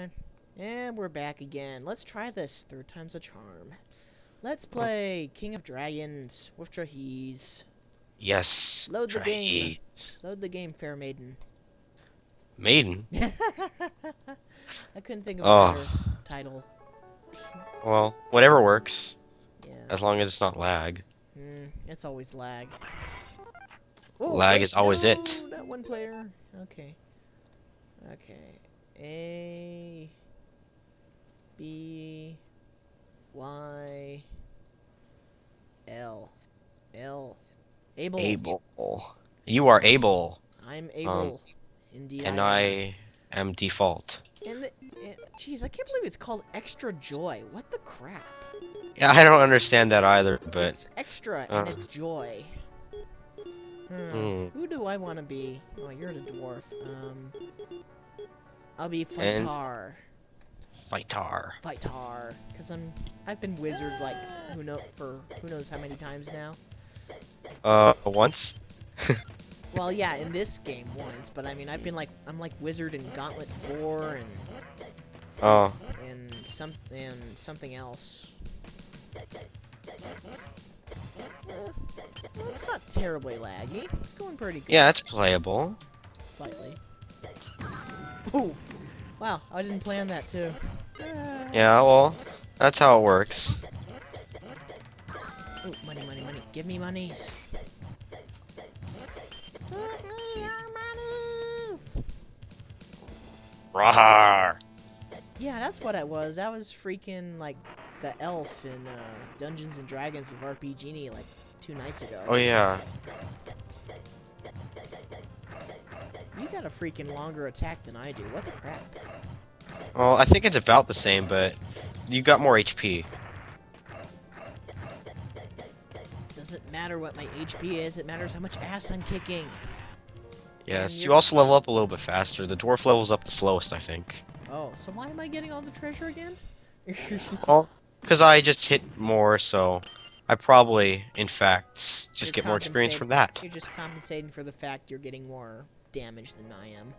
Alright. And we're back again. Let's try this. Third time's a charm. Let's play King of Dragons with Trahiz. Yes. Load the game. Load the game, fair maiden. Maiden. I couldn't think of a Oh. better title. Well, whatever works, Yeah. as long as it's not lag. Mm, it's always lag. Oh, Lag wait, is always no, it. Not one player. Okay. Okay. A. B. Y. L. L. Able. Able. You are able, I'm able. Indeed. Um, and I. Am default. And, jeez, I can't believe it's called Extra Joy. What the crap? Yeah, I don't understand that either, but it's extra uh. and it's joy. Hmm. Hmm. Who do I want to be? Oh, you're the dwarf. Um, I'll be And- Fightar. fightar. Because I'm I've been wizard like who know for who knows how many times now. Uh, once. Well, yeah, in this game once, but I mean I've been like I'm like wizard in Gauntlet Four and Oh, and some and something else. Eh, well, it's not terribly laggy. It's going pretty good. yeah, it's playable. Slightly. Ooh! Wow, I didn't plan that too. Ah. Yeah, well, that's how it works. Ooh, money, money, money. Give me monies. Give me your monies! Rawr. Yeah, that's what it was. I was freaking like the elf in uh, Dungeons and Dragons with RP Genie like two nights ago. Oh yeah. Got a freaking longer attack than I do. What the crap? Well, I think it's about the same, but you got more HP. Doesn't matter what my HP is, it matters how much ass I'm kicking. Yes, you also level up a little bit faster. The dwarf levels up the slowest, I think. Oh, so why am I getting all the treasure again? Well, because I just hit more, so I probably, in fact, just You're get more experience from that. You're just compensating for the fact you're getting more damage than I am.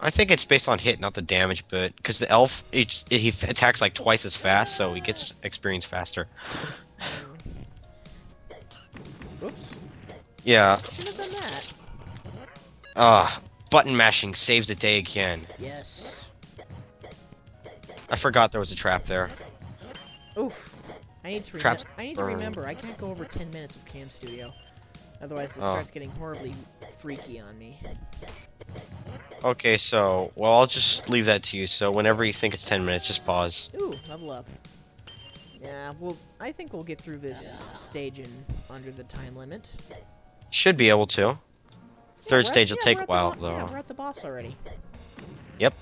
I think it's based on hit, not the damage, but because the elf, it, it- he attacks like twice as fast, so he gets experience faster. Oops. Yeah. Should have done that. Ah, button mashing saves the day again. Yes. I forgot there was a trap there. Oof. I need to remember. Traps I need to remember. I can't go over 10 minutes with Cam Studio. Otherwise, it Oh. starts getting horribly freaky on me. Okay, so well, I'll just leave that to you. So whenever you think it's 10 minutes, just pause. Ooh, level up. Yeah, well, I think we'll get through this stage in under the time limit. Should be able to. Third we're at- stage will yeah, take a while, though. Yeah, we're at the boss already. Yep.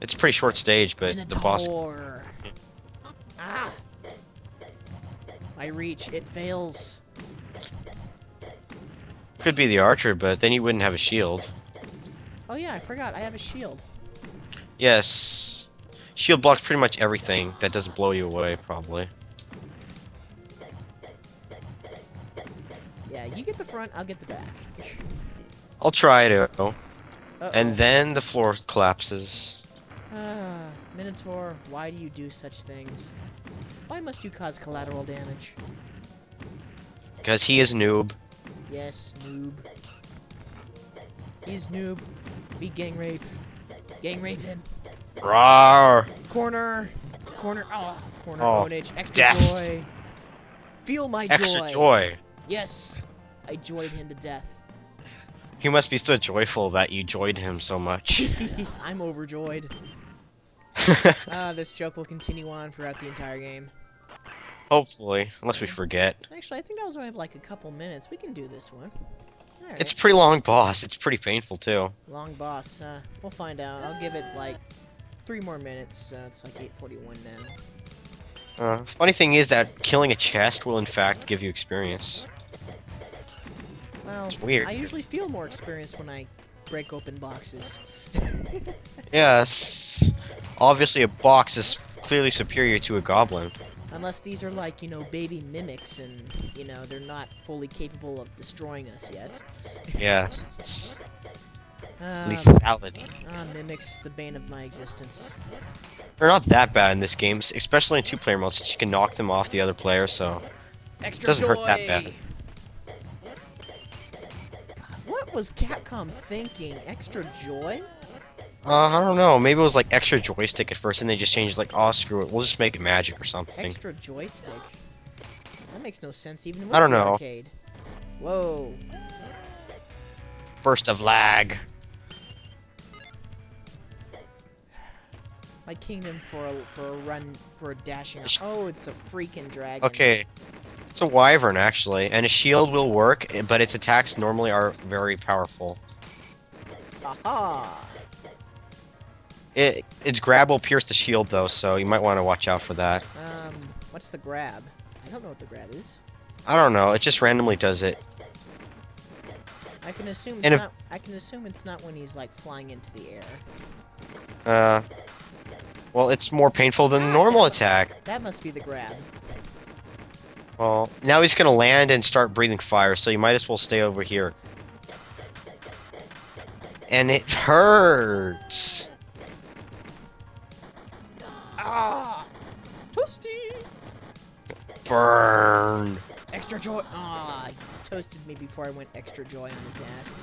It's a pretty short stage, but the boss. Minotaur. Ah! My reach, it fails. Could be the archer, but then you wouldn't have a shield. Oh yeah, I forgot. I have a shield. Yes. Shield blocks pretty much everything that doesn't blow you away, probably. Yeah, you get the front, I'll get the back. I'll try to. Uh-oh. And then the floor collapses. Ah, Minotaur, why do you do such things? Why must you cause collateral damage? Because he is noob. Yes, noob. He's noob. We gang rape. Gang rape him. Rawr! Corner. Corner. Oh, corner Oh, ownage. Extra death. joy. Feel my Extra joy. Yes. I joyed him to death. He must be so joyful that you joyed him so much. I'm overjoyed. Ah, this joke will continue on throughout the entire game. Hopefully, unless we forget. Actually, I think that was only like a couple minutes. We can do this one. Alright. It's a pretty long boss. It's pretty painful too. Long boss. Uh, we'll find out. I'll give it like three more minutes. Uh, it's like 8:41 now. Uh, funny thing is that killing a chest will in fact give you experience. Well, It's weird. I usually feel more experienced when I break open boxes. Yes. Obviously, a box is clearly superior to a goblin. Unless these are like, you know, baby mimics and, you know, they're not fully capable of destroying us yet. Yes. Uh, Lethality. uh, mimics the bane of my existence. They're not that bad in this game, especially in two-player mode, since you can knock them off the other player. So Extra Doesn't joy! hurt that bad. What was Capcom thinking? Extra joy? Uh, I don't know. Maybe it was like extra joystick at first, and they just changed like, oh screw it, we'll just make it magic or something. Extra joystick? That makes no sense even I don't know. arcade. Whoa. Burst of lag. My kingdom for a, for a run, for a dashing. Sh- Oh, it's a freaking dragon. Okay. It's a wyvern actually, and a shield will work, but its attacks normally are very powerful. Aha! It its grab will pierce the shield though, so you might want to watch out for that. Um, what's the grab? I don't know what the grab is. I don't know. It just randomly does it. I can assume And if- not. I can assume it's not when he's like flying into the air. Uh. Well, it's more painful than the normal attack. That must be the grab. Well, now he's gonna land and start breathing fire, so you might as well stay over here. And it hurts. Ah! Toasty! Burn. Extra joy. Ah, he toasted me before I went extra joy on his ass.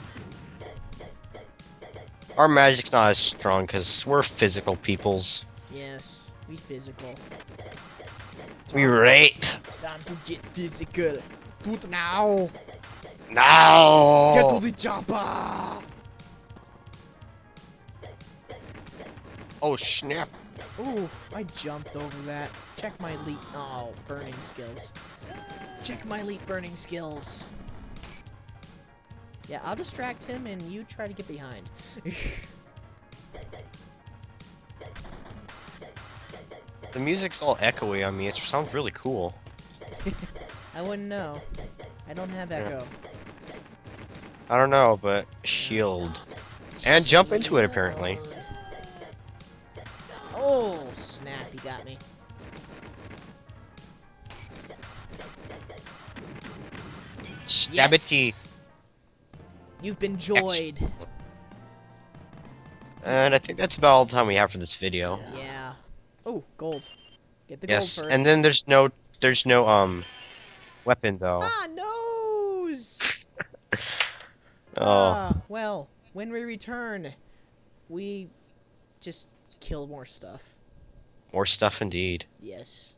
Our magic's not as strong because we're physical peoples. Yes, we physical. We rape. Time to get physical. Do it now. No. Get to the chopper. Oh snap! Oof, I jumped over that. Check my elite. Oh, burning skills. Check my elite burning skills. Yeah, I'll distract him and you try to get behind. The music's all echoey on me. It sounds really cool. I wouldn't know. I don't have echo. I don't know, but shield. And jump into it, apparently. Snap, he got me. Stabity. Yes. You've been joyed. And I think that's about all the time we have for this video. Yeah. Oh, gold. Get the yes. gold first. And then there's no there's no um weapon though. Ah, nose! Oh. Ah, well, when we return, we just kill more stuff. More stuff indeed. Yes.